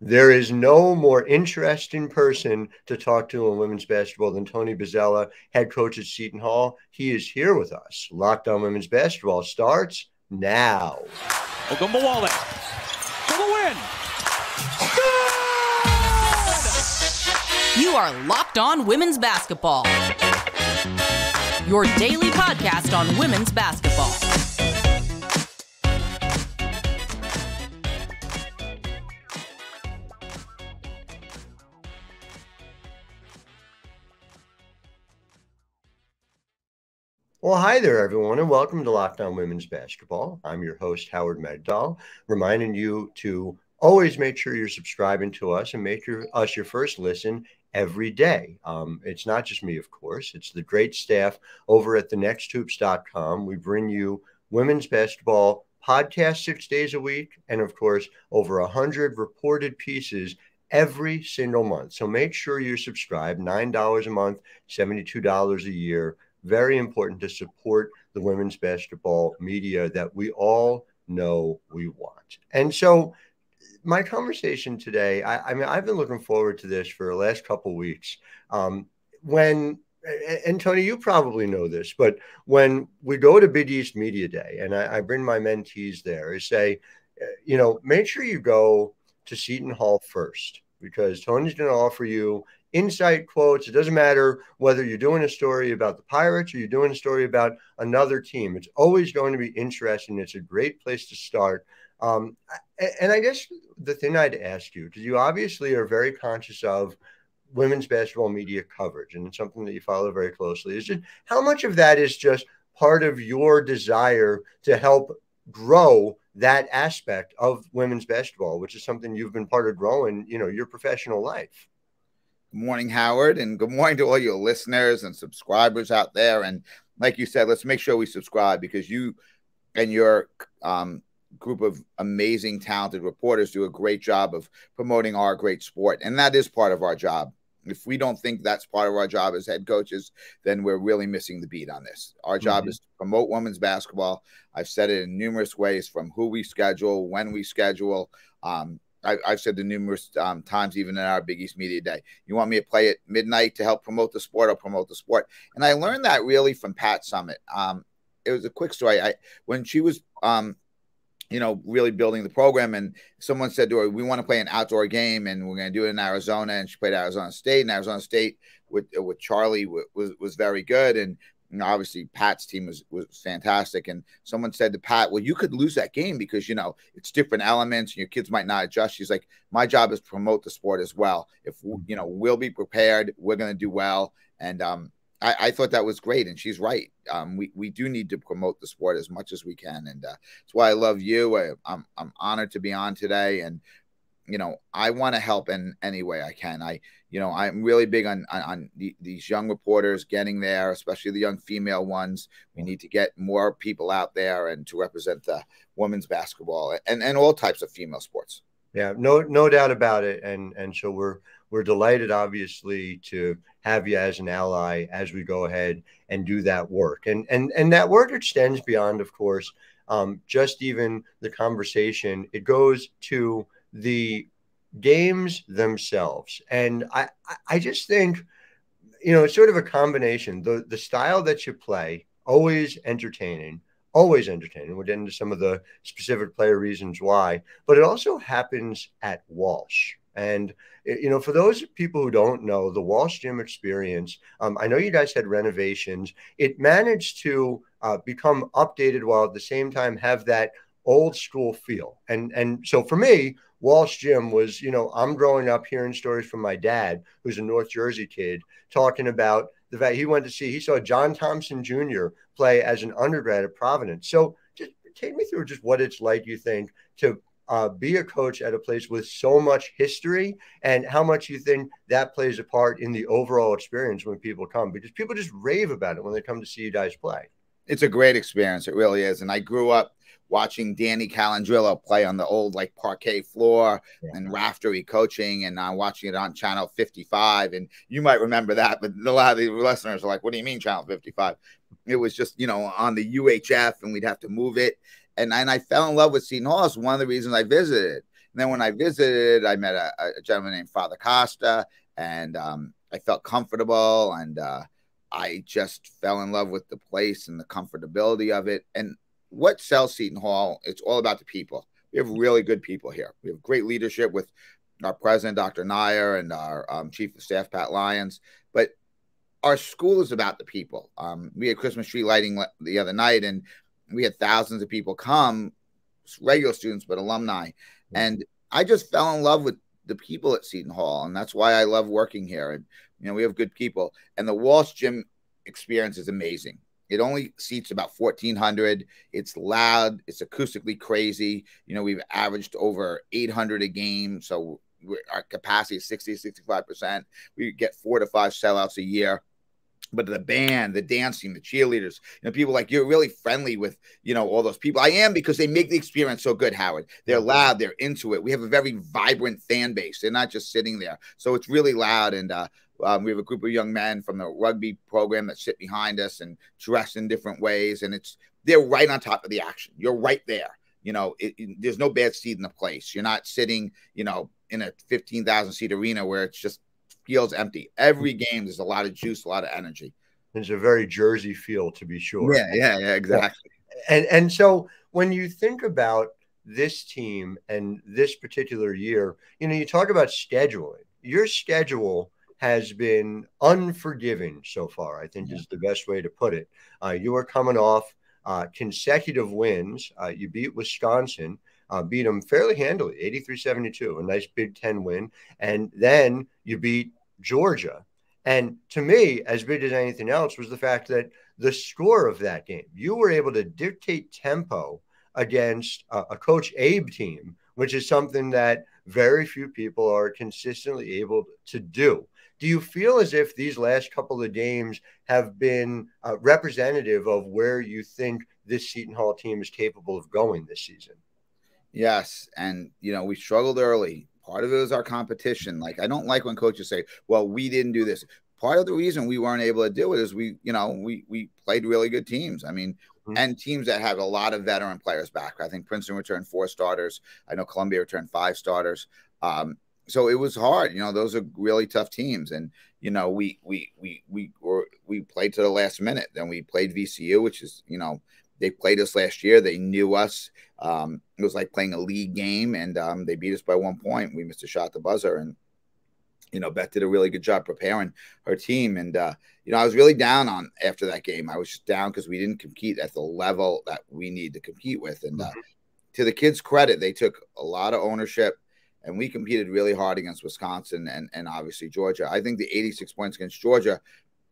There is no more interesting person to talk to in women's basketball than Tony Bozzella, head coach at Seton Hall. He is here with us. Locked on Women's Basketball starts now. Ogunbowale for the win. You are Locked On Women's Basketball. Your daily podcast on women's basketball. Well, hi there, everyone, and welcome to Locked On Women's Basketball. I'm your host, Howard Megdal, reminding you to always make sure you're subscribing to us and make your, us your first listen every day. Um, it's not just me, of course, it's the great staff over at thenexthoops.com. We bring you women's basketball podcast six days a week, and of course, over a 100 reported pieces every single month. So make sure you subscribe $9 a month, $72 a year very important to support the women's basketball media that we all know we want. And so, my conversation today, I, I mean, I've been looking forward to this for the last couple weeks. Um, when and Tony, you probably know this, but when we go to Big East Media Day and I, I bring my mentees there, I say, you know, make sure you go to Seton Hall first because Tony's going to offer you insight quotes. It doesn't matter whether you're doing a story about the Pirates or you're doing a story about another team. It's always going to be interesting. It's a great place to start. Um, and I guess the thing I'd ask you, because you obviously are very conscious of women's basketball media coverage and it's something that you follow very closely, is just how much of that is just part of your desire to help grow that aspect of women's basketball, which is something you've been part of growing, you know, your professional life. Good morning, Howard, and good morning to all your listeners and subscribers out there. And like you said, let's make sure we subscribe because you and your um, group of amazing, talented reporters do a great job of promoting our great sport. And that is part of our job. If we don't think that's part of our job as head coaches, then we're really missing the beat on this. Our job mm-hmm. is to promote women's basketball. I've said it in numerous ways from who we schedule, when we schedule, um, I, have said the numerous um, times, even in our Big East Media Day. You want me to play at midnight to help promote the sport? I'll promote the sport. And I learned that really from Pat Summitt. Um, it was a quick story. I when she was, um, you know, really building the program, and someone said to her, "We want to play an outdoor game, and we're going to do it in Arizona." And she played Arizona State, and Arizona State with with Charli was was very good, and you know, obviously Pat's team was was fantastic. And someone said to Pat, "Well, you could lose that game because you know it's different elements, and your kids might not adjust." She's like, "My job is to promote the sport as well. If you know, we'll be prepared. We're going to do well." And um, I, I, thought that was great, and she's right. Um, we we do need to promote the sport as much as we can, and uh, that's why I love you. I, I'm I'm honored to be on today, and you know, I want to help in any way I can. I, you know, I'm really big on, on, on the, these young reporters getting there, especially the young female ones. We need to get more people out there and to represent the women's basketball and, and all types of female sports. Yeah, no, no doubt about it. And, and so we're, we're delighted, obviously, to have you as an ally as we go ahead and do that work. And, and, and that work extends beyond, of course, um, just even the conversation. It goes to, the games themselves. And I, I just think, you know, it's sort of a combination. The the style that you play, always entertaining, always entertaining. We'll get into some of the specific player reasons why, but it also happens at Walsh. And you know, for those people who don't know the Walsh Gym experience, um, I know you guys had renovations. It managed to uh, become updated while at the same time have that old school feel. And and so for me, Walsh Gym was, you know, I'm growing up hearing stories from my dad, who's a North Jersey kid, talking about the fact he went to see, he saw John Thompson Jr. play as an undergrad at Providence. So just take me through just what it's like, you think, to uh, be a coach at a place with so much history and how much you think that plays a part in the overall experience when people come because people just rave about it when they come to see you guys play. It's a great experience. It really is. And I grew up watching Danny Callandrillo play on the old like parquet floor yeah. and raftery coaching, and I'm watching it on Channel 55. And you might remember that, but a lot of the listeners are like, "What do you mean Channel 55?" It was just you know on the UHF, and we'd have to move it. And and I fell in love with Seton Hall. It's one of the reasons I visited. And then when I visited, I met a, a gentleman named Father Costa, and um, I felt comfortable, and uh, I just fell in love with the place and the comfortability of it. And what sells Seton Hall? It's all about the people. We have really good people here. We have great leadership with our president, Dr. Nyre, and our um, chief of staff, Pat Lyons. But our school is about the people. Um, we had Christmas tree lighting the other night, and we had thousands of people come, regular students, but alumni. And I just fell in love with the people at Seton Hall, and that's why I love working here. And you know, we have good people, and the Walsh Gym experience is amazing. It only seats about 1,400. It's loud. It's acoustically crazy. You know, we've averaged over 800 a game. So our capacity is 60, 65%. We get four to five sellouts a year but the band, the dancing, the cheerleaders, you know, people like you're really friendly with, you know, all those people. I am because they make the experience so good, Howard. They're mm-hmm. loud, they're into it. We have a very vibrant fan base. They're not just sitting there. So it's really loud. And uh, um, we have a group of young men from the rugby program that sit behind us and dress in different ways. And it's, they're right on top of the action. You're right there. You know, it, it, there's no bad seat in the place. You're not sitting, you know, in a 15,000 seat arena where it just feels empty. Every game, there's a lot of juice, a lot of energy. It's a very Jersey feel, to be sure. Yeah, yeah, yeah, exactly. And and so when you think about this team and this particular year, you know, you talk about scheduling. Your schedule has been unforgiving so far. I think yeah. is the best way to put it. Uh, you are coming off uh, consecutive wins. Uh, you beat Wisconsin uh, beat them fairly handily, 83 72, a nice Big Ten win. And then you beat Georgia. And to me, as big as anything else, was the fact that the score of that game, you were able to dictate tempo against a, a Coach Abe team, which is something that very few people are consistently able to do. Do you feel as if these last couple of games have been uh, representative of where you think this Seton Hall team is capable of going this season? Yes, and you know we struggled early. Part of it was our competition. Like I don't like when coaches say, "Well, we didn't do this." Part of the reason we weren't able to do it is we, you know, we we played really good teams. I mean, mm-hmm. and teams that have a lot of veteran players back. I think Princeton returned four starters. I know Columbia returned five starters. Um, so it was hard. You know, those are really tough teams, and you know, we we we we were we played to the last minute. Then we played VCU, which is you know they played us last year. They knew us. Um, it was like playing a league game, and um, they beat us by one point. We missed a shot the buzzer, and you know, Beth did a really good job preparing her team. And uh, you know, I was really down on after that game. I was just down because we didn't compete at the level that we need to compete with. And uh, mm-hmm. to the kids' credit, they took a lot of ownership, and we competed really hard against Wisconsin and and obviously Georgia. I think the 86 points against Georgia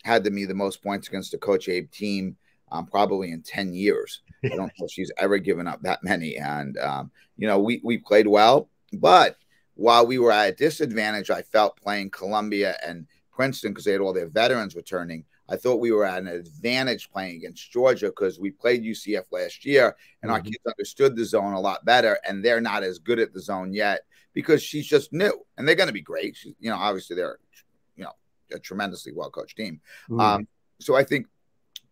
had to be the most points against the Coach Abe team um, probably in 10 years. I don't know if she's ever given up that many. And, um, you know, we, we played well, but while we were at a disadvantage, I felt playing Columbia and Princeton because they had all their veterans returning. I thought we were at an advantage playing against Georgia because we played UCF last year and mm-hmm. our kids understood the zone a lot better, and they're not as good at the zone yet because she's just new and they're going to be great. She, you know, obviously they're, you know, a tremendously well coached team. Mm-hmm. Um, so I think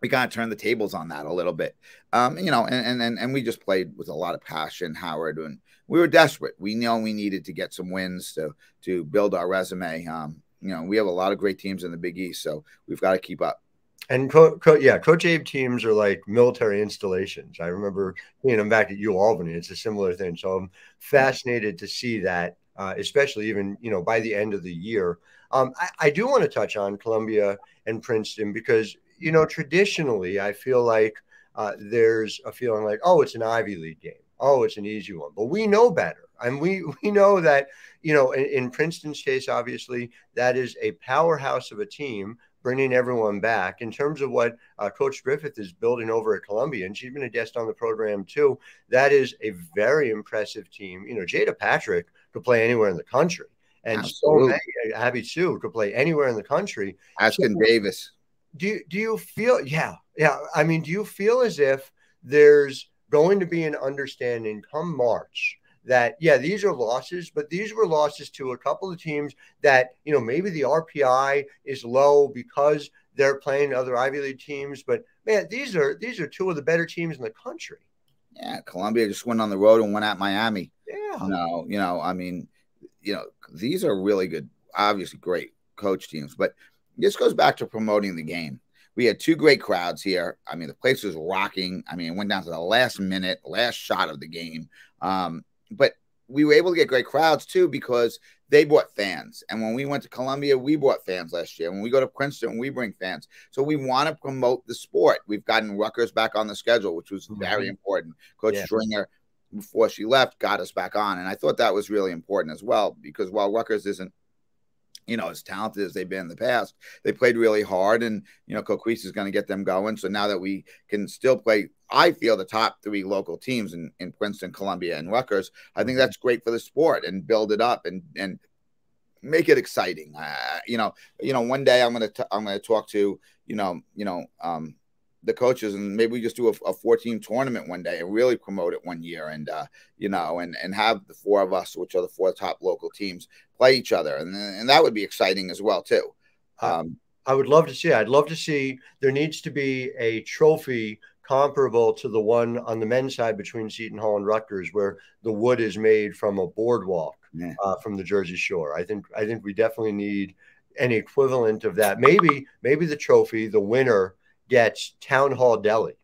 we kind of turned the tables on that a little bit. Um, you know, and, and and we just played with a lot of passion, Howard, and we were desperate. We know we needed to get some wins to to build our resume. Um, you know, we have a lot of great teams in the Big East, so we've got to keep up. And co- co- yeah, Coach Abe teams are like military installations. I remember being them back at U Albany. It's a similar thing. So I'm fascinated to see that, uh, especially even you know by the end of the year. Um, I, I do want to touch on Columbia and Princeton because you know, traditionally, I feel like uh, there's a feeling like, oh, it's an Ivy League game. Oh, it's an easy one. But we know better. And we, we know that, you know, in, in Princeton's case, obviously, that is a powerhouse of a team bringing everyone back in terms of what uh, Coach Griffith is building over at Columbia. And she's been a guest on the program too. That is a very impressive team. You know, Jaida Patrick could play anywhere in the country. And Absolutely. so many, Abbey Hsu could play anywhere in the country. Askin so, Davis do you, do you feel yeah yeah i mean do you feel as if there's going to be an understanding come march that yeah these are losses but these were losses to a couple of teams that you know maybe the rpi is low because they're playing other ivy league teams but man these are these are two of the better teams in the country Yeah, Columbia just went on the road and went at Miami. Yeah. You know, you know, I mean, you know, these are really good, obviously great coach teams, but this goes back to promoting the game. We had two great crowds here. I mean, the place was rocking. I mean, it went down to the last minute, last shot of the game. Um, but we were able to get great crowds too because they brought fans. And when we went to Columbia, we brought fans last year. When we go to Princeton, we bring fans. So we want to promote the sport. We've gotten Rutgers back on the schedule, which was very mm-hmm. important. Coach Yeah. Stringer, before she left, got us back on. And I thought that was really important as well because while Rutgers isn't you know, as talented as they've been in the past. They played really hard, and you know, Coquese is going to get them going. So now that we can still play, I feel the top three local teams in, in Princeton, Columbia, and Rutgers. I think that's great for the sport and build it up and and make it exciting. Uh, you know, you know, one day I'm gonna t- I'm gonna talk to you know you know um, the coaches and maybe we just do a, a 14 tournament one day and really promote it one year and uh, you know and and have the four of us, which are the four top local teams, play each other and and that would be exciting as well too. Um, I would love to see. I'd love to see. There needs to be a trophy comparable to the one on the men's side between Seton Hall and Rutgers, where the wood is made from a boardwalk Yeah. uh, from the Jersey Shore. I think. I think we definitely need an equivalent of that. Maybe. Maybe the trophy, the winner gets Town Hall Deli.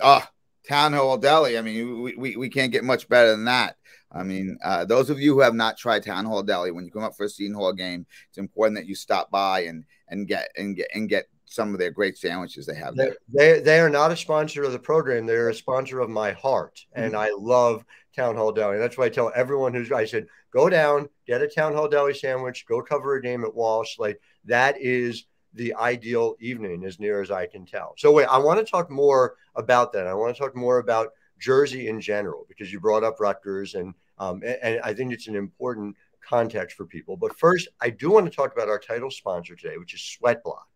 Ah, Town Hall Deli. I mean, we, we, we can't get much better than that. I mean, uh, those of you who have not tried Town Hall Deli, when you come up for a Seton Hall game, it's important that you stop by and and get and get and get some of their great sandwiches they have They, there. they they are not a sponsor of the program. They're a sponsor of my heart, and I love Town Hall Deli. That's why I tell everyone who's. I said, go down, get a Town Hall Deli sandwich, go cover a game at Walsh. Like that is the ideal evening, as near as I can tell. So wait, I want to talk more about that. I want to talk more about Jersey in general because you brought up Rutgers, and um, and, I think it's an important context for people. But first, I do want to talk about our title sponsor today, which is Sweatblock.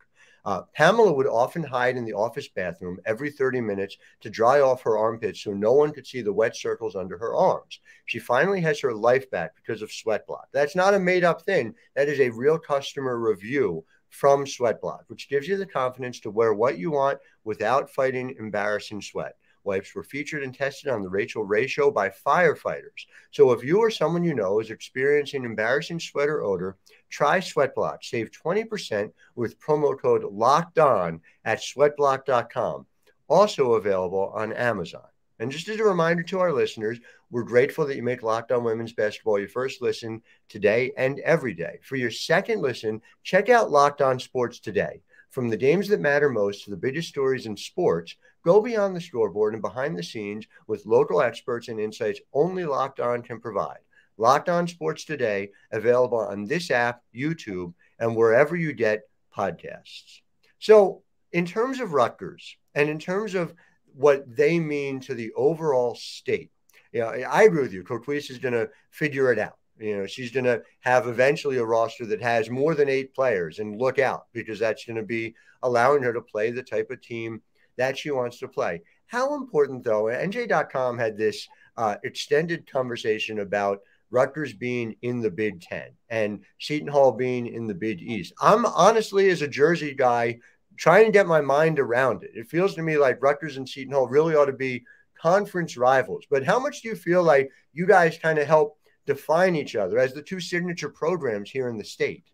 Uh, Pamela would often hide in the office bathroom every 30 minutes to dry off her armpits so no one could see the wet circles under her arms. She finally has her life back because of Sweatblock. That's not a made up thing, that is a real customer review from Sweatblock, which gives you the confidence to wear what you want without fighting embarrassing sweat. Wipes were featured and tested on the Rachael Ray Show by firefighters. So if you or someone you know is experiencing embarrassing sweat or odor, try Sweatblock. Save 20% with promo code LOCKED ON at sweatblock.com. Also available on Amazon. And just as a reminder to our listeners, we're grateful that you make Locked On Women's Basketball your first listen today and every day. For your second listen, check out Locked On Sports today. From the games that matter most to the biggest stories in sports, go beyond the scoreboard and behind the scenes with local experts and insights only Locked On can provide. Locked On Sports Today, available on this app, YouTube, and wherever you get podcasts. So, in terms of Rutgers and in terms of what they mean to the overall state, you know, I agree with you. Coquese is going to figure it out. You know, she's going to have eventually a roster that has more than eight players, and look out because that's going to be allowing her to play the type of team that she wants to play. How important, though, NJ.com had this uh, extended conversation about Rutgers being in the Big Ten and Seton Hall being in the Big East. I'm honestly, as a Jersey guy, trying to get my mind around it. It feels to me like Rutgers and Seton Hall really ought to be conference rivals. But how much do you feel like you guys kind of help define each other as the two signature programs here in the state?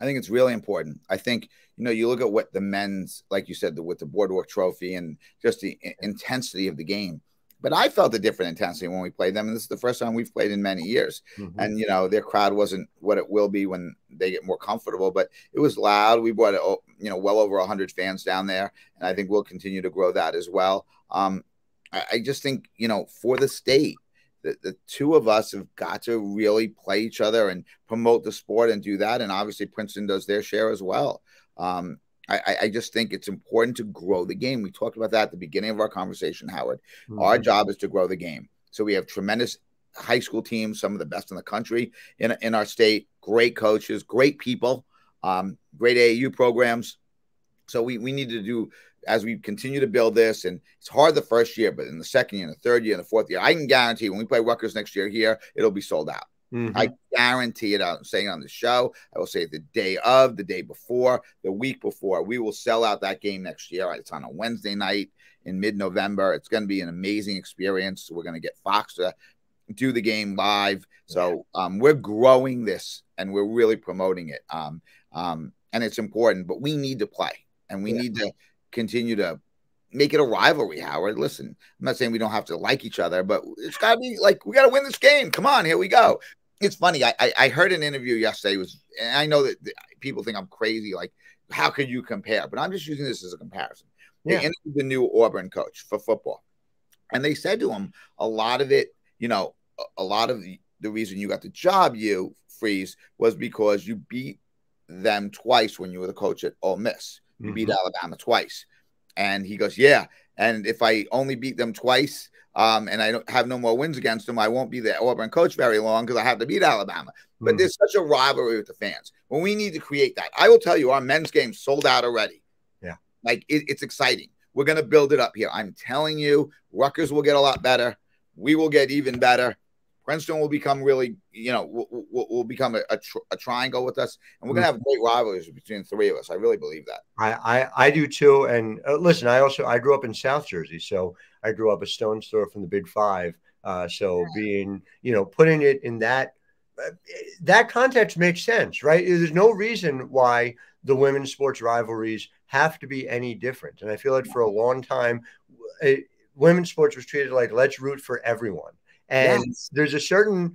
I think it's really important. I think you know you look at what the men's, like you said, the, with the boardwalk trophy and just the intensity of the game. But I felt a different intensity when we played them, and this is the first time we've played in many years. Mm-hmm. And you know their crowd wasn't what it will be when they get more comfortable, but it was loud. We brought oh, you know well over hundred fans down there, and I think we'll continue to grow that as well. Um, I, I just think you know for the state, the, the two of us have got to really play each other and promote the sport and do that. And obviously, Princeton does their share as well. Um, I, I just think it's important to grow the game. We talked about that at the beginning of our conversation, Howard. Our Mm-hmm. job is to grow the game. So we have tremendous high school teams, some of the best in the country in, in our state, great coaches, great people, um, great AAU programs. So we, we need to do as we continue to build this, and it's hard the first year, but in the second year, and the third year, and the fourth year, I can guarantee when we play Rutgers next year here, it'll be sold out. Mm-hmm. I guarantee it. I'm saying on the show. I will say the day of, the day before, the week before. We will sell out that game next year. It's on a Wednesday night in mid-November. It's going to be an amazing experience. We're going to get Fox to do the game live. So um, we're growing this and we're really promoting it. Um, um, and it's important, but we need to play and we yeah. need to continue to make it a rivalry, Howard. Listen, I'm not saying we don't have to like each other, but it's got to be like we got to win this game. Come on, here we go. It's funny. I, I, I heard an interview yesterday. Was and I know that people think I'm crazy. Like, how could you compare? But I'm just using this as a comparison. Yeah. They interviewed the new Auburn coach for football, and they said to him a lot of it. You know, a, a lot of the, the reason you got the job, Hugh Freeze, was because you beat them twice when you were the coach at Ole Miss. You mm-hmm. beat Alabama twice. And he goes, Yeah. And if I only beat them twice, um, and I don't have no more wins against them, I won't be the Auburn coach very long because I have to beat Alabama. Mm-hmm. But there's such a rivalry with the fans. When we need to create that, I will tell you, our men's game sold out already. Yeah. Like it, it's exciting. We're going to build it up here. I'm telling you, Rutgers will get a lot better. We will get even better. Princeton will become really, you know, will, will, will become a, a, tr- a, triangle with us, and we're gonna have great rivalries between the three of us. I really believe that. I I, I do too. And uh, listen, I also I grew up in South Jersey, so I grew up a stone's throw from the Big Five. Uh, so being, you know, putting it in that uh, that context makes sense, right? There's no reason why the women's sports rivalries have to be any different. And I feel like for a long time, it, women's sports was treated like let's root for everyone. And yes. there's a certain,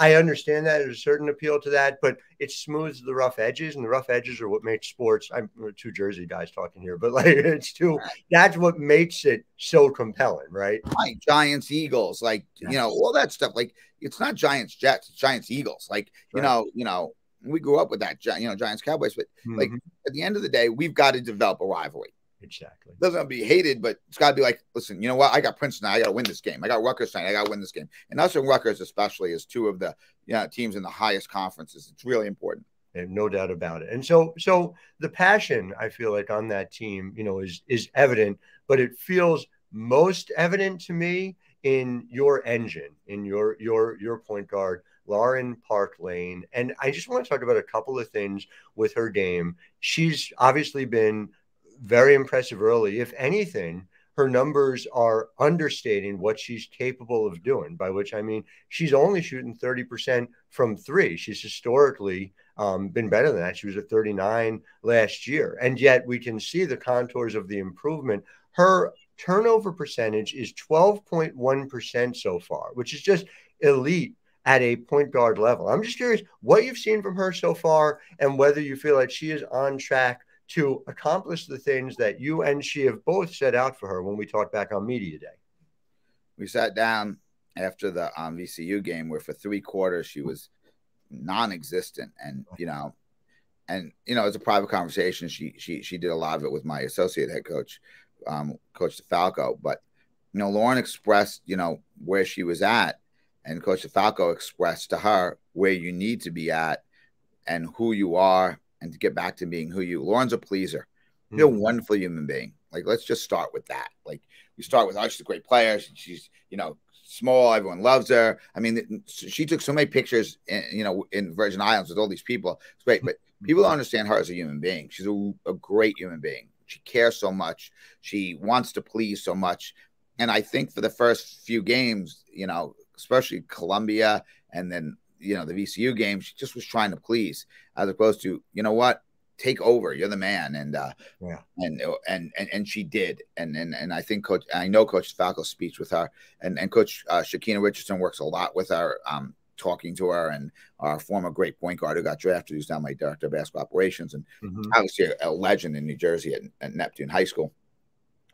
I understand that there's a certain appeal to that, but it smooths the rough edges, and the rough edges are what makes sports. I'm two Jersey guys talking here, but like it's too, that's what makes it so compelling, right? Right. Giants, Eagles, like, yes. you know, all that stuff. Like, it's not Giants, Jets, it's Giants, Eagles. Like, right. you know, you know, we grew up with that, you know, Giants, Cowboys, but mm-hmm. like at the end of the day, we've got to develop a rivalry. Exactly. It doesn't be hated, but it's got to be like, listen, you know what? I got Princeton. I got to win this game. I got Rutgers tonight. I got to win this game. And us and Rutgers, especially, is two of the you know, teams in the highest conferences. It's really important. And no doubt about it. And so, so the passion I feel like on that team, you know, is is evident, but it feels most evident to me in your engine, in your your your point guard, Lauren Park Lane. And I just want to talk about a couple of things with her game. She's obviously been very impressive early. If anything, her numbers are understating what she's capable of doing, by which I mean she's only shooting 30% from three. She's historically um, been better than that. She was at 39 last year. And yet we can see the contours of the improvement. Her turnover percentage is 12.1% so far, which is just elite at a point guard level. I'm just curious what you've seen from her so far and whether you feel like she is on track to accomplish the things that you and she have both set out for her when we talked back on media day? We sat down after the um, VCU game where for three quarters she was non-existent, and you know, and you know, it's a private conversation. She she she did a lot of it with my associate head coach, um, Coach DeFalco. But you know, Lauren expressed you know where she was at, and Coach DeFalco expressed to her where you need to be at and who you are and to get back to being who you. Lauren's a pleaser. Mm-hmm. You're a wonderful human being. Like, let's just start with that. Like, we start with, oh, she's a great player. She's, you know, small. Everyone loves her. I mean, she took so many pictures, in, you know, in Virgin Islands with all these people. It's great, but people don't understand her as a human being. She's a, a great human being. She cares so much. She wants to please so much. And I think for the first few games, you know, especially Columbia and then you know the VCU game, she just was trying to please, as opposed to you know what, take over. You're the man, and uh, yeah, and and and and she did, and and and I think Coach, I know Coach Falco's speech with her, and and Coach uh, Shakina Richardson works a lot with her, um, talking to her, and our former great point guard who got drafted, who's now my director of basketball operations, and mm-hmm. obviously a, a, legend in New Jersey at, at Neptune High School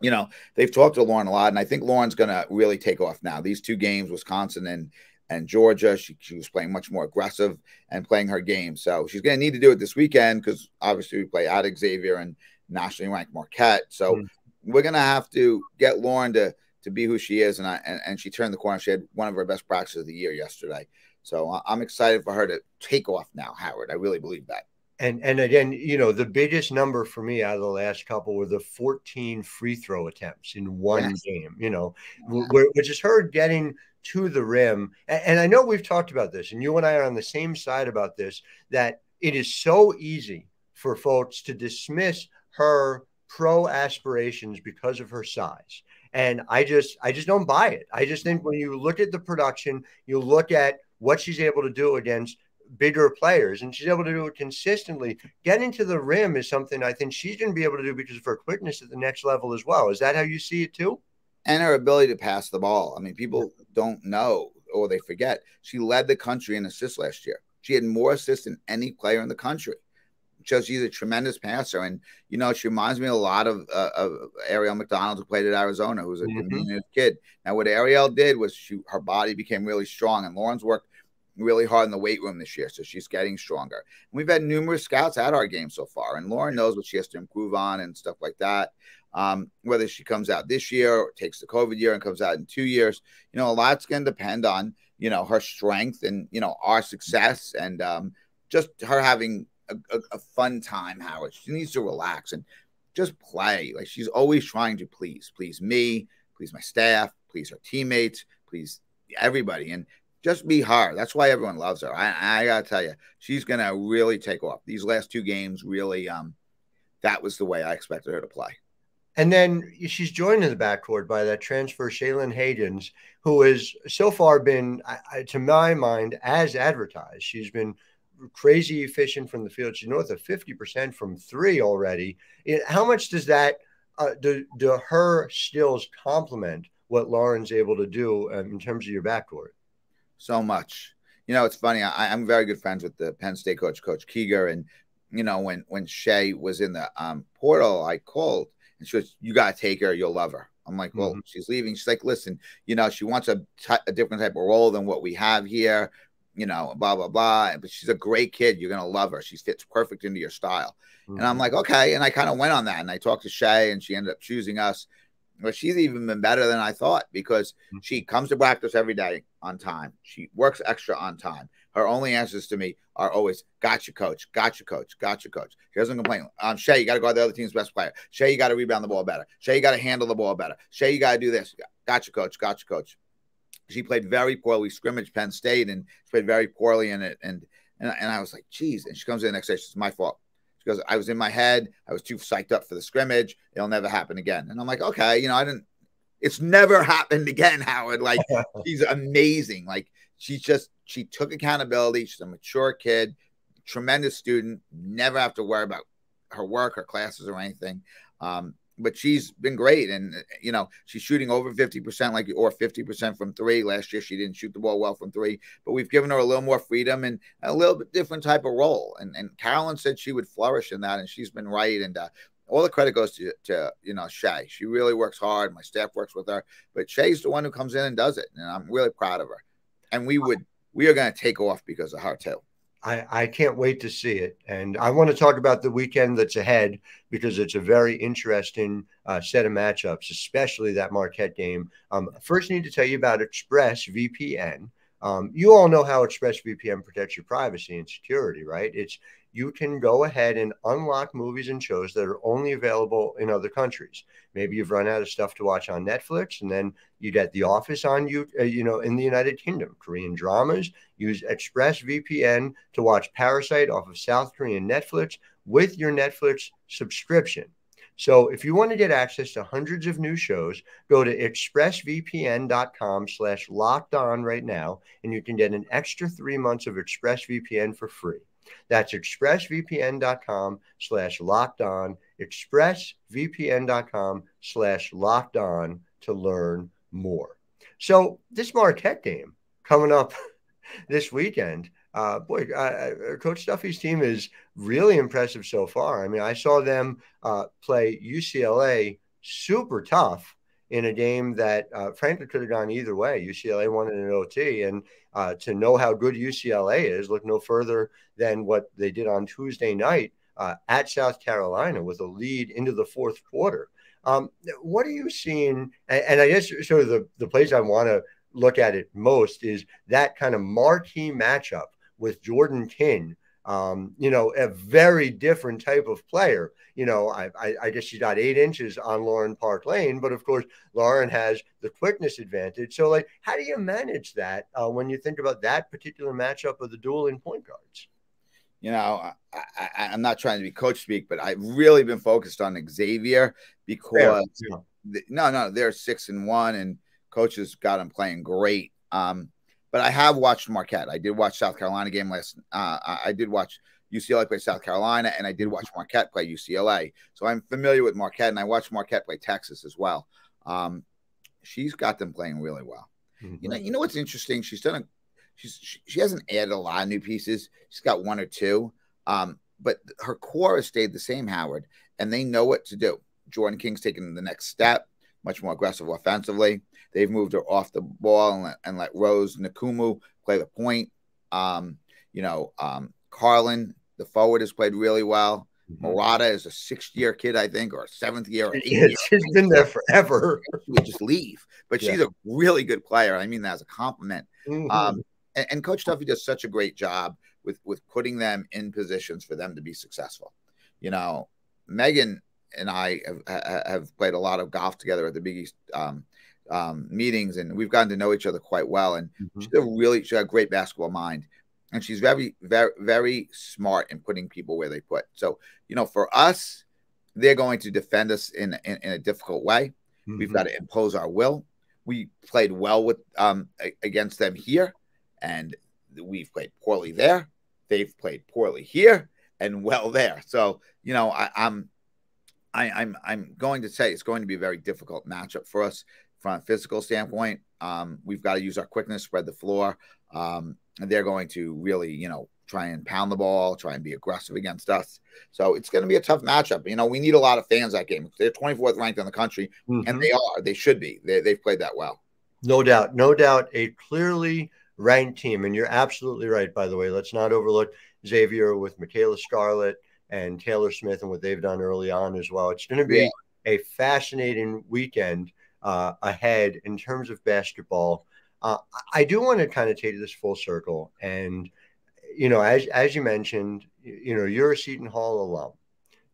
you know, they've talked to Lauren a lot, and I think Lauren's going to really take off now. These two games, Wisconsin and and Georgia. She, she was playing much more aggressive and playing her game. So she's going to need to do it this weekend because obviously we play at Xavier and nationally ranked Marquette. So mm. we're going to have to get Lauren to to be who she is. And, I, and, and she turned the corner. She had one of her best practices of the year yesterday. So I'm excited for her to take off now, Howard. I really believe that. And and again, you know, the biggest number for me out of the last couple were the 14 free throw attempts in one yes. game. You know, yeah. which is her getting to the rim. And, and I know we've talked about this, and you and I are on the same side about this, that it is so easy for folks to dismiss her pro aspirations because of her size. And I just I just don't buy it. I just think when you look at the production, you look at what she's able to do against bigger players and she's able to do it consistently. Getting to the rim is something I think she's going to be able to do because of her quickness at the next level as well. Is that how you see it too? And her ability to pass the ball. I mean, people don't know or they forget. She led the country in assists last year. She had more assists than any player in the country. Just she's a tremendous passer, and you know she reminds me a lot of, uh, of Aari McDonald who played at Arizona, who was a mm-hmm. kid. Now, what Aari did was she her body became really strong, and Lauren's worked really hard in the weight room this year, so she's getting stronger. And we've had numerous scouts at our game so far, and Lauren knows what she has to improve on and stuff like that. Um, whether she comes out this year or takes the COVID year and comes out in two years, you know, a lot's going to depend on you know her strength and you know our success and um, just her having a, a, a fun time. Howard, she needs to relax and just play. Like she's always trying to please, please me, please my staff, please her teammates, please everybody. And just be her. That's why everyone loves her. I, I gotta tell you, she's gonna really take off. These last two games, really, um, that was the way I expected her to play. And then she's joined in the backcourt by that transfer, Shaylin Hagens, who has so far been, to my mind, as advertised. She's been crazy efficient from the field. She's north of 50% from three already. How much does that, uh, do, do her skills complement what Lauren's able to do um, in terms of your backcourt? so much. You know, it's funny. I, am very good friends with the Penn State coach, Coach Kieger, and you know when when Shay was in the um, portal, I called and she was, "You gotta take her. You'll love her." I'm like, "Well, mm-hmm. she's leaving." She's like, "Listen, you know, she wants a, t- a different type of role than what we have here." You know, blah blah blah. But she's a great kid. You're gonna love her. She fits perfect into your style. Mm-hmm. And I'm mm-hmm. like, okay. And I kind of went on that, and I talked to Shay, and she ended up choosing us. Well, she's even been better than I thought because mm-hmm. she comes to practice every day on time. She works extra on time. Her only answers to me are always, "Gotcha, coach. Gotcha, coach. Gotcha, coach." She doesn't complain. Um, Shay, you got to guard the other team's best player. Shay, you got to rebound the ball better. Shay, you got to handle the ball better. Shay, you got to do this. Gotcha, coach. Gotcha, coach. She played very poorly. Scrimmage Penn State, and she played very poorly in it. And and, and I was like, "Geez!" And she comes in the next day. She's my fault. She goes, I was in my head. I was too psyched up for the scrimmage. It'll never happen again. And I'm like, okay, you know, I didn't, it's never happened again, Howard. Like, she's amazing. Like, she's just, she took accountability. She's a mature kid, tremendous student, never have to worry about her work, her classes, or anything. Um, but she's been great. And, you know, she's shooting over 50%, like, or 50% from three. Last year, she didn't shoot the ball well from three, but we've given her a little more freedom and a little bit different type of role. And, and Carolyn said she would flourish in that, and she's been right. And uh, all the credit goes to, to, you know, Shay. She really works hard. My staff works with her, but Shay's the one who comes in and does it. And I'm really proud of her. And we would, we are going to take off because of her, too. I, I can't wait to see it. And I want to talk about the weekend that's ahead because it's a very interesting uh, set of matchups, especially that Marquette game. Um, first, I need to tell you about Express VPN. Um, you all know how ExpressVPN protects your privacy and security, right? It's you can go ahead and unlock movies and shows that are only available in other countries. Maybe you've run out of stuff to watch on Netflix, and then you get The Office on you, uh, you know, in the United Kingdom. Korean dramas. Use ExpressVPN to watch Parasite off of South Korean Netflix with your Netflix subscription. So if you want to get access to hundreds of new shows, go to expressvpn.com slash locked on right now, and you can get an extra three months of ExpressVPN for free. That's expressvpn.com slash locked on, expressvpn.com slash locked on to learn more. So this Marquette game coming up this weekend, uh, boy, uh, uh, Coach Duffy's team is really impressive so far. I mean, I saw them uh, play UCLA super tough in a game that uh, frankly could have gone either way. UCLA won in an OT, and uh, to know how good UCLA is, look no further than what they did on Tuesday night uh, at South Carolina with a lead into the fourth quarter. Um, what are you seeing? And, and I guess sort of the, the place I want to look at it most is that kind of marquee matchup with Jordan King um, you know, a very different type of player. You know, I, I, I just she's got eight inches on Lauren Park Lane, but of course, Lauren has the quickness advantage. So, like, how do you manage that uh, when you think about that particular matchup of the dueling point guards? You know, I, am not trying to be coach speak, but I've really been focused on Xavier because yeah. the, no, no, they're six and one, and coaches got them playing great. Um, but I have watched Marquette. I did watch South Carolina game last. Uh, I did watch UCLA play South Carolina, and I did watch Marquette play UCLA. So I'm familiar with Marquette, and I watched Marquette play Texas as well. Um, she's got them playing really well. Mm-hmm. You know, you know what's interesting? She's done a. She's she, she, hasn't added a lot of new pieces. She's got one or two, um, but her core has stayed the same, Howard, and they know what to do. Jordan King's taking the next step, much more aggressive offensively. They've moved her off the ball and let, and let Rose Nkumu play the point. Um, you know, um, Karlen, the forward, has played really well. Mm-hmm. Marotta is a sixth year kid, I think, or seventh year. Or yeah, she's been there forever. She would just leave, but yeah. she's a really good player. I mean that as a compliment. Mm-hmm. Um, and, and, Coach Duffy does such a great job with with putting them in positions for them to be successful. You know, Megan and I have, have played a lot of golf together at the Big East um, um, meetings, and we've gotten to know each other quite well. And mm-hmm. she's a really she's got a great basketball mind, and she's very very very smart in putting people where they put. So you know, for us, they're going to defend us in in, in a difficult way. Mm-hmm. We've got to impose our will. We played well with um, against them here, and we've played poorly there. They've played poorly here and well there. So you know, I, I'm I, I'm I'm going to say it's going to be a very difficult matchup for us from a physical standpoint. Um, we've got to use our quickness, spread the floor. Um, and they're going to really, you know, try and pound the ball, try and be aggressive against us. So it's going to be a tough matchup. You know, we need a lot of fans that game. They're 24th ranked in the country, mm-hmm. and they are. They should be. They, they've played that well. No doubt. No doubt. A clearly ranked team. And you're absolutely right, by the way. Let's not overlook Xavier with Michaela Scarlett and Taylor Smith and what they've done early on as well. It's going to be yeah. a fascinating weekend uh, ahead in terms of basketball. Uh, I do want to kind of take this full circle, and you know, as as you mentioned, you know, you're a Seton Hall alum.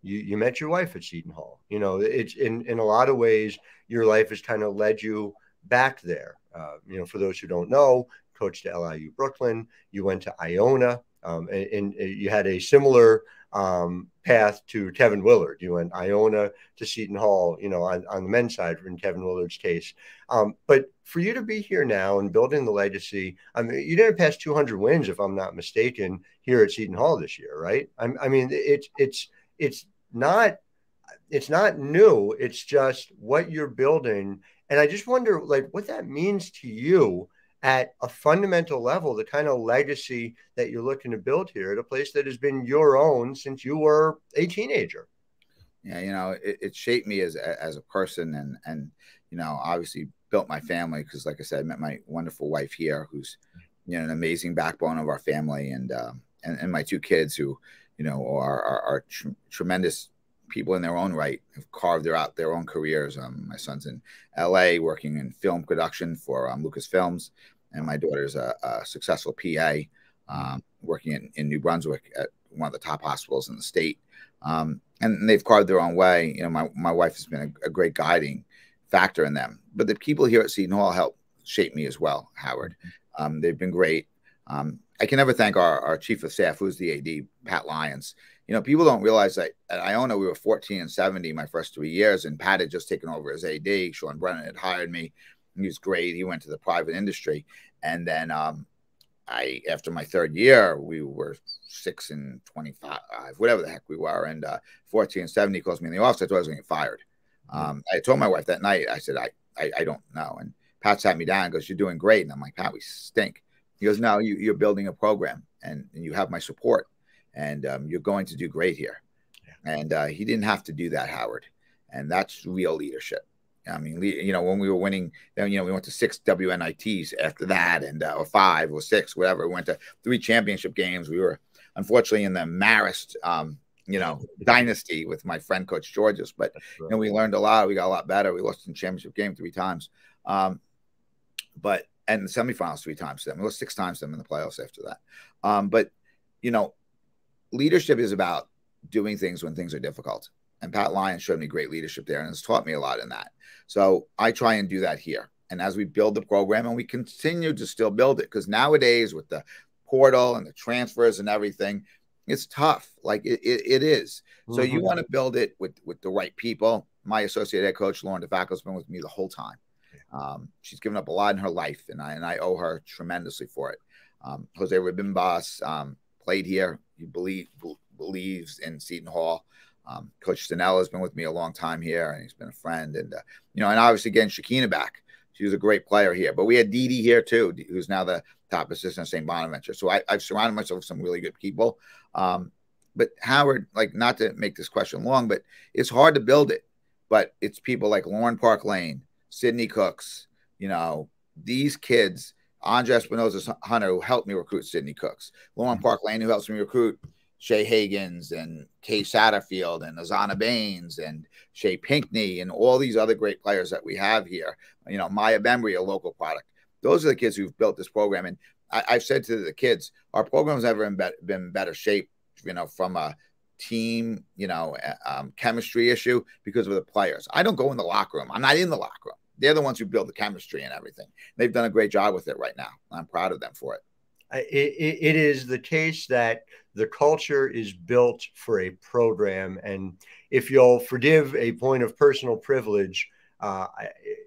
You you met your wife at Seton Hall. You know, it's in in a lot of ways, your life has kind of led you back there. Uh, you know, for those who don't know, coached at LIU Brooklyn. You went to Iona, um, and, and, you had a similar um, path to Kevin Willard. You went Iona to Seton Hall, you know, on, on the men's side in Kevin Willard's case. Um, but for you to be here now and building the legacy, I mean, you didn't pass 200 wins, if I'm not mistaken, here at Seton Hall this year, right? I, I mean, it's it's it's not it's not new. It's just what you're building, and I just wonder, like, what that means to you at a fundamental level the kind of legacy that you're looking to build here at a place that has been your own since you were a teenager. Yeah you know it, it shaped me as as a person and and you know obviously built my family because like i said i met my wonderful wife here who's you know an amazing backbone of our family and um, and, and my two kids who you know are are, are tr- tremendous people in their own right have carved out their own careers. Um, my son's in L.A. working in film production for um, Lucasfilms and my daughter's a, a successful PA um, working in, in, New Brunswick at one of the top hospitals in the state. Um, and they've carved their own way. You know, my, my wife has been a, a, great guiding factor in them. But the people here at Seton Hall help shape me as well, Howard. Um, they've been great. Um, I can never thank our, our chief of staff, who's the AD, Pat Lyons. You know, people don't realize that at Iona, we were 14 and 70 my first three years, and Pat had just taken over as AD. Sean Brennan had hired me. He was great. He went to the private industry. And then um, I, after my third year, we were six and 25, whatever the heck we were. And uh, 14 and 70 calls me in the office. I thought I was going to get fired. Um, I told my wife that night, I said, I, I, I, don't know. And Pat sat me down and goes, You're doing great. And I'm like, Pat, we stink. He goes, No, you, are building a program and, and, you have my support and um, you're going to do great here. Yeah. And uh, he didn't have to do that, Howard. And that's real leadership. I mean, you know, when we were winning, then you know, we went to six WNITs after that, and uh, or five or six, whatever. We went to three championship games. We were unfortunately in the Marist, um, you know, dynasty with my friend Coach Giorgis, but you know, we learned a lot. We got a lot better. We lost in championship game three times, um, but and the semifinals three times. Then we lost six times to them in the playoffs after that. Um, but you know, leadership is about doing things when things are difficult. And Pat Lyons showed me great leadership there and has taught me a lot in that. So I try and do that here. And as we build the program and we continue to still build it, because nowadays with the portal and the transfers and everything, it's tough. Like it, it, it is. So mm-hmm. you want to build it with with the right people. My associate head coach Lauren DeFalco has been with me the whole time. Um, she's given up a lot in her life, and I and I owe her tremendously for it. Um, Jose Ribbonbos um, played here. He believe, believes in Seton Hall. Um, Coach Stanella has been with me a long time here, and he's been a friend. And uh, you know, and obviously getting Shakina back. She was a great player here. But we had Dee Dee here too, who's now the top assistant at St. Bonaventure. So I, have surrounded myself with some really good people. Um, but Howard, like, not to make this question long, but it's hard to build it. But it's people like Lauren Park Lane, Sidney Cooks, you know, these kids, Andra Espinoza Hunter, who helped me recruit Sidney Cooks, Lauren mm-hmm. Park Lane, who helps me recruit Shay Hagans and Kae Satterfield and Azana Baines and Shay Pinkney and all these other great players that we have here. You know, Maya Bembry, a local product. Those are the kids who've built this program. And I, have said to the kids, our program's never been, been better shape, you know, from a team, you know, um, chemistry issue because of the players. I don't go in the locker room. I'm not in the locker room. They're the ones who build the chemistry and everything. They've done a great job with it right now. I'm proud of them for it. It, it is the case that the culture is built for a program. And if you'll forgive a point of personal privilege, uh,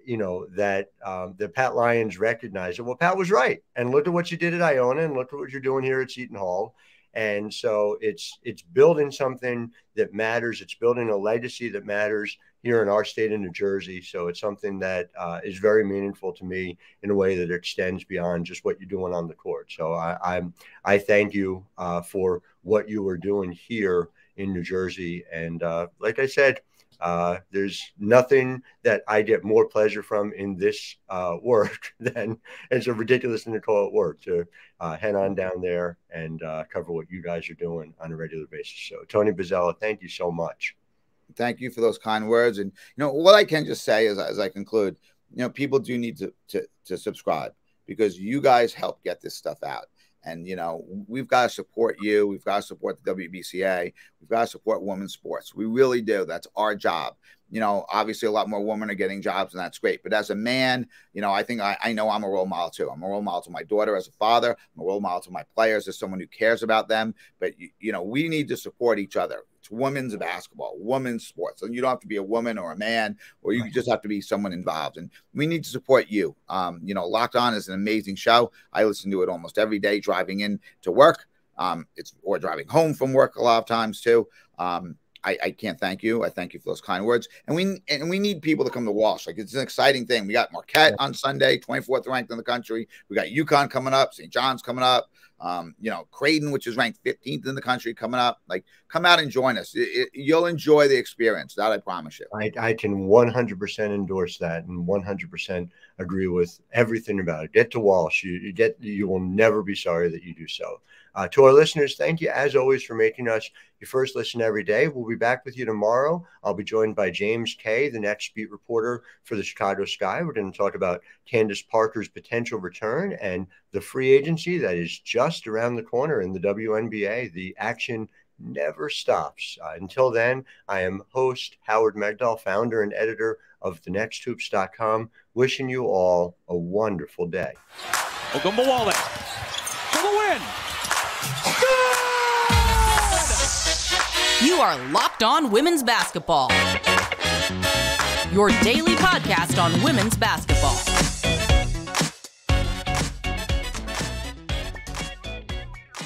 you know, that um, the Pat Lyons recognized it. Well, Pat was right. And look at what you did at Iona and look at what you're doing here at Seton Hall. And so it's it's building something that matters. It's building a legacy that matters here in our state of New Jersey. So it's something that uh, is very meaningful to me in a way that extends beyond just what you're doing on the court. So I, am I thank you uh, for what you are doing here in New Jersey. And uh, like I said, uh, there's nothing that I get more pleasure from in this uh, work than it's a ridiculous thing to call it work to uh, head on down there and cover what you guys are doing on a regular basis. So Tony Bozzella, thank you so much. Thank you for those kind words. And you know what I can just say as, as I conclude, you know, people do need to, to to subscribe because you guys help get this stuff out. And you know, we've got to support you. We've got to support the WBCA. We've got to support women's sports. We really do. That's our job. You know, obviously a lot more women are getting jobs, and that's great. But as a man, you know, I think I, I know I'm a role model too. I'm a role model to my daughter as a father. I'm a role model to my players as someone who cares about them. But you, you know, we need to support each other women's basketball, women's sports. And you don't have to be a woman or a man, or you just have to be someone involved. And we need to support you. Um, you know, Locked On is an amazing show. I listen to it almost every day driving in to work. Um, it's or driving home from work a lot of times too. Um, I, I, can't thank you. I thank you for those kind words. And we and we need people to come to Walsh. Like it's an exciting thing. We got Marquette on Sunday, 24th ranked in the country. We got UConn coming up, St. John's coming up. Um, you know, Creighton, which is ranked 15th in the country, coming up. Like, come out and join us. It, it, you'll enjoy the experience. That I promise you. I, I can 100% endorse that and 100% agree with everything about it. Get to Walsh. You, you get. You will never be sorry that you do so. Uh, to our listeners, thank you as always for making us your first listen every day. We'll be back with you tomorrow. I'll be joined by James Kay, the next beat reporter for the Chicago Sky. We're going to talk about Candace Parker's potential return and the free agency that is just around the corner in the WNBA. The action never stops. Uh, until then, I am host Howard Megdal, founder and editor of thenexthoops.com, wishing you all a wonderful day. Ogunbowale are Locked On Women's Basketball, your daily podcast on women's basketball.